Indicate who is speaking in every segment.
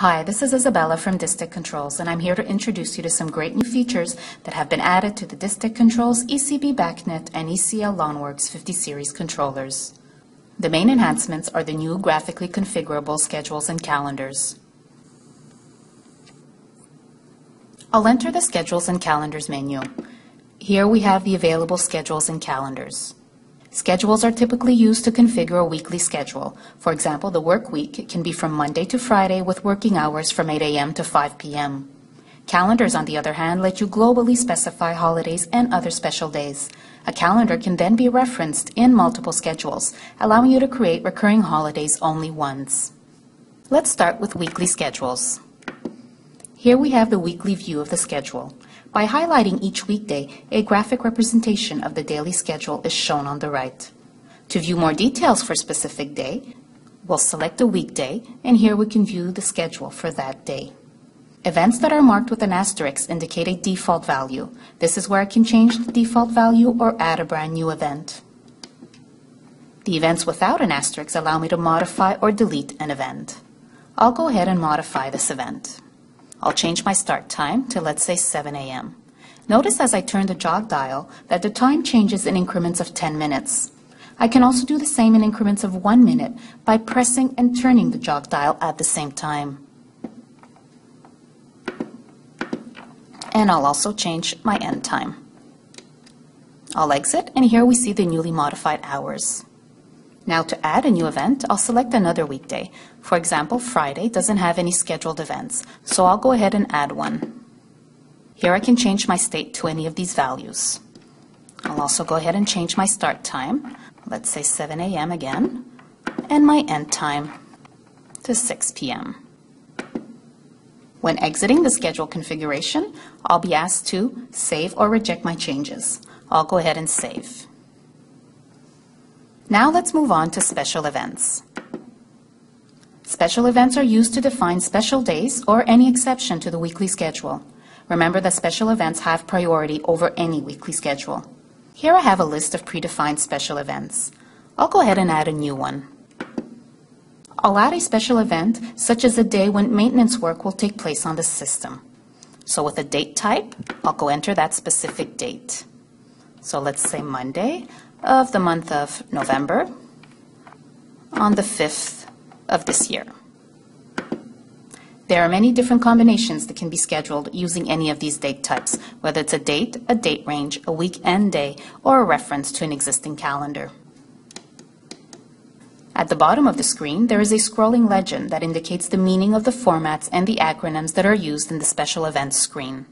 Speaker 1: Hi, this is Isabella from Distech Controls, and I'm here to introduce you to some great new features that have been added to the Distech Controls ECB BACnet and ECL LonWorks 50 series controllers. The main enhancements are the new graphically configurable schedules and calendars. I'll enter the Schedules and Calendars menu. Here we have the available schedules and calendars. Schedules are typically used to configure a weekly schedule. For example, the work week can be from Monday to Friday with working hours from 8 a.m. to 5 p.m. Calendars, on the other hand, let you globally specify holidays and other special days. A calendar can then be referenced in multiple schedules, allowing you to create recurring holidays only once. Let's start with weekly schedules. Here we have the weekly view of the schedule. By highlighting each weekday, a graphic representation of the daily schedule is shown on the right. To view more details for a specific day, we'll select a weekday, and here we can view the schedule for that day. Events that are marked with an asterisk indicate a default value. This is where I can change the default value or add a brand new event. The events without an asterisk allow me to modify or delete an event. I'll go ahead and modify this event. I'll change my start time to let's say 7 a.m. Notice as I turn the jog dial that the time changes in increments of 10 minutes. I can also do the same in increments of one minute by pressing and turning the jog dial at the same time. And I'll also change my end time. I'll exit and here we see the newly modified hours. Now to add a new event, I'll select another weekday. For example, Friday doesn't have any scheduled events, so I'll go ahead and add one. Here I can change my state to any of these values. I'll also go ahead and change my start time, let's say 7 a.m. again, and my end time to 6 p.m. When exiting the schedule configuration, I'll be asked to save or reject my changes. I'll go ahead and save. Now let's move on to special events. Special events are used to define special days or any exception to the weekly schedule. Remember that special events have priority over any weekly schedule. Here I have a list of predefined special events. I'll go ahead and add a new one. I'll add a special event such as a day when maintenance work will take place on the system. So with a date type, I'll go enter that specific date. So let's say Monday of the month of November on the 5th of this year. There are many different combinations that can be scheduled using any of these date types, whether it's a date, a date range, a week and day, or a reference to an existing calendar. At the bottom of the screen, there is a scrolling legend that indicates the meaning of the formats and the acronyms that are used in the special events screen.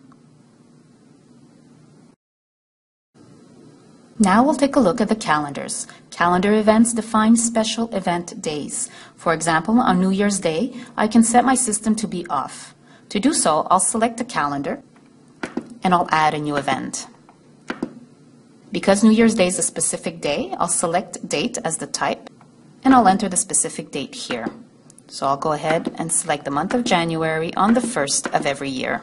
Speaker 1: Now we'll take a look at the calendars. Calendar events define special event days. For example, on New Year's Day, I can set my system to be off. To do so, I'll select a calendar and I'll add a new event. Because New Year's Day is a specific day, I'll select date as the type and I'll enter the specific date here. So I'll go ahead and select the month of January on the first of every year.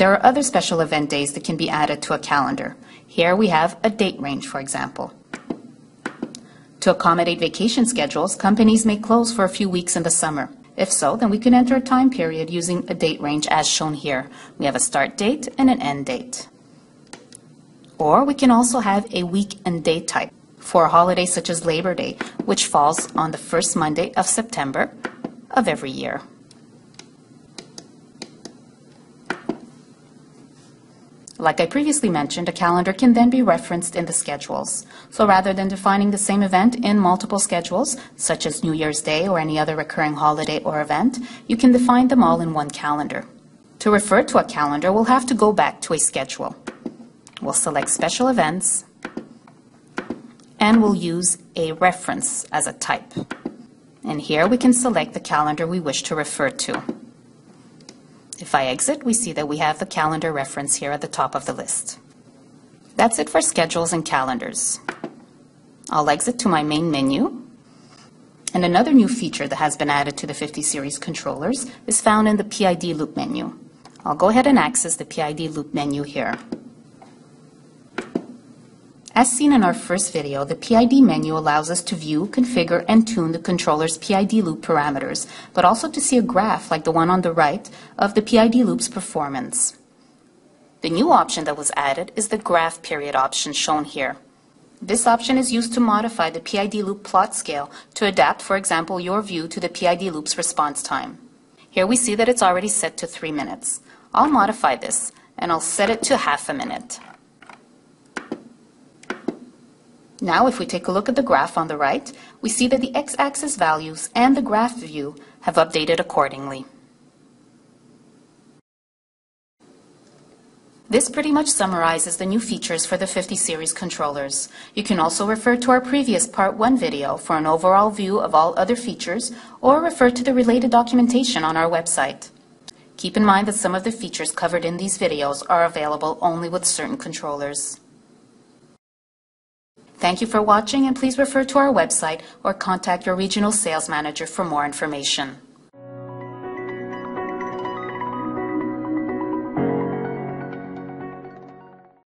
Speaker 1: There are other special event days that can be added to a calendar. Here we have a date range, for example. To accommodate vacation schedules, companies may close for a few weeks in the summer. If so, then we can enter a time period using a date range as shown here. We have a start date and an end date. Or we can also have a week and day type for a holiday such as Labor Day, which falls on the first Monday of September of every year. Like I previously mentioned, a calendar can then be referenced in the schedules. So rather than defining the same event in multiple schedules, such as New Year's Day or any other recurring holiday or event, you can define them all in one calendar. To refer to a calendar, we'll have to go back to a schedule. We'll select Special Events, and we'll use a reference as a type. And here we can select the calendar we wish to refer to. If I exit, we see that we have the calendar reference here at the top of the list. That's it for schedules and calendars. I'll exit to my main menu. And another new feature that has been added to the 50 series controllers is found in the PID loop menu. I'll go ahead and access the PID loop menu here. As seen in our first video, the PID menu allows us to view, configure, and tune the controller's PID loop parameters, but also to see a graph like the one on the right of the PID loop's performance. The new option that was added is the graph period option shown here. This option is used to modify the PID loop plot scale to adapt, for example, your view to the PID loop's response time. Here we see that it's already set to 3 minutes. I'll modify this, and I'll set it to half a minute. Now, if we take a look at the graph on the right, we see that the x-axis values and the graph view have updated accordingly. This pretty much summarizes the new features for the 50 series controllers. You can also refer to our previous Part 1 video for an overall view of all other features or refer to the related documentation on our website. Keep in mind that some of the features covered in these videos are available only with certain controllers. Thank you for watching and please refer to our website or contact your regional sales manager for more information.